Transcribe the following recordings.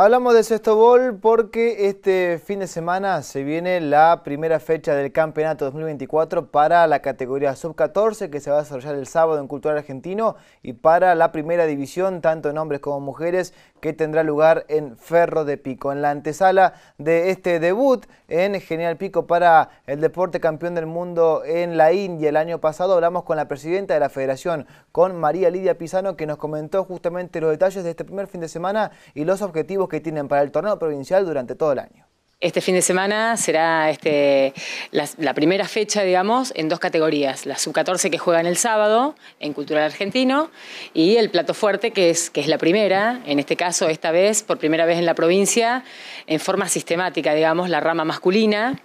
Hablamos de Sexto porque este fin de semana se viene la primera fecha del campeonato 2024 para la categoría sub-14 que se va a desarrollar el sábado en Cultural Argentino y para la primera división, tanto en hombres como mujeres, que tendrá lugar en Ferro de Pico. En la antesala de este debut en General Pico para el deporte campeón del mundo en la India el año pasado, hablamos con la presidenta de la federación, con María Lidia Pisano, que nos comentó justamente los detalles de este primer fin de semana y los objetivos que tienen para el torneo provincial durante todo el año. Este fin de semana será este, la, primera fecha, digamos, en dos categorías. La sub-14 que juega en el sábado, en Cultural Argentino, y el plato fuerte, que es, que es la primera, en este caso, esta vez, por primera vez en la provincia, en forma sistemática, digamos, la rama masculina,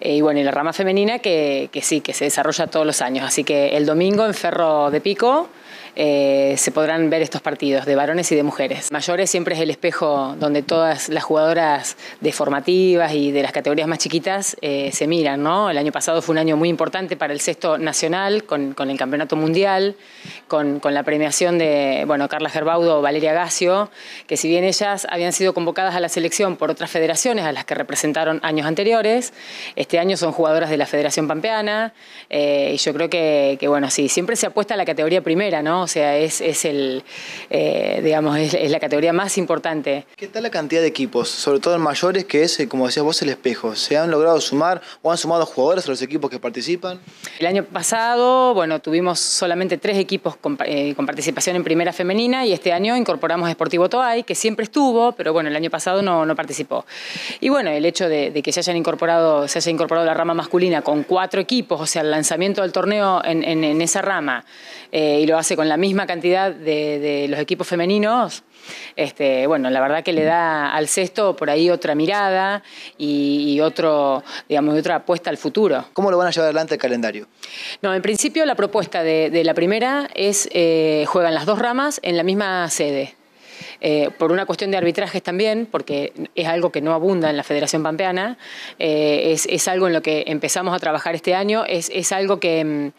eh, y bueno, y la rama femenina, que, sí, que se desarrolla todos los años. Así que el domingo en Ferro de Pico, eh, se podrán ver estos partidos de varones y de mujeres. Mayores siempre es el espejo donde todas las jugadoras de formativas y de las categorías más chiquitas eh, se miran. ¿no? El año pasado fue un año muy importante para el sexto nacional con, el campeonato mundial, con, la premiación de bueno, Carla Gerbaudo Valeria Gacio, que si bien ellas habían sido convocadas a la selección por otras federaciones a las que representaron años anteriores, este año son jugadoras de la Federación Pampeana eh, y yo creo que, que, bueno, sí, siempre se apuesta a la categoría primera, ¿no? o sea, es, es el, eh, digamos, es, la categoría más importante. ¿Qué tal la cantidad de equipos, sobre todo en mayores, que es, eh, como decías vos, el espejo? ¿Se han logrado sumar o han sumado jugadores a los equipos que participan? El año pasado, bueno, tuvimos solamente tres equipos con, eh, participación en primera femenina y este año incorporamos Sportivo Toay, que siempre estuvo, pero bueno, el año pasado no, no participó. Y bueno, el hecho de, que se hayan incorporado, se haya incorporado la rama masculina con cuatro equipos, o sea, el lanzamiento del torneo en, en, esa rama, y lo hace con la misma cantidad de, los equipos femeninos, este, bueno, la verdad que le da al sexto por ahí otra mirada y, otro, digamos, otra apuesta al futuro. ¿Cómo lo van a llevar adelante el calendario? No, en principio la propuesta de, la primera es eh, juegan las dos ramas en la misma sede. Eh, por una cuestión de arbitrajes también, porque es algo que no abunda en la Federación Pampeana, eh, es, algo en lo que empezamos a trabajar este año, es, es algo que mm,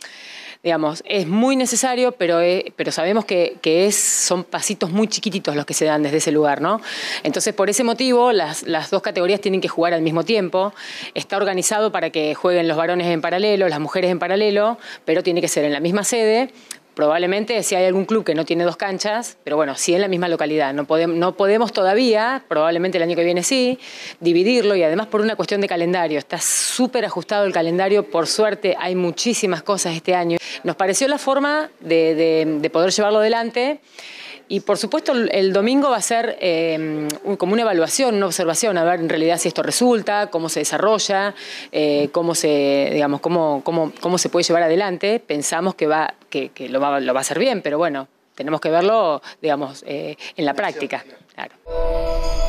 digamos, es muy necesario, pero, eh, pero sabemos que, es, son pasitos muy chiquititos los que se dan desde ese lugar, ¿no? Entonces, por ese motivo, las, las dos categorías tienen que jugar al mismo tiempo. Está organizado para que jueguen los varones en paralelo, las mujeres en paralelo, pero tiene que ser en la misma sede Probablemente si hay algún club que no tiene dos canchas, pero bueno, sí en la misma localidad. No podemos, todavía, probablemente el año que viene sí, dividirlo y además por una cuestión de calendario. Está súper ajustado el calendario, por suerte hay muchísimas cosas este año. Nos pareció la forma de poder llevarlo adelante. Y por supuesto el, domingo va a ser em, como una evaluación, una observación, a ver en realidad si esto resulta, cómo se desarrolla, eh, cómo, se, digamos, cómo, cómo, cómo, se puede llevar adelante. Pensamos que, va, que, lo, va, lo, va, a hacer bien, pero bueno, tenemos que verlo digamos, eh, en la práctica. Claro.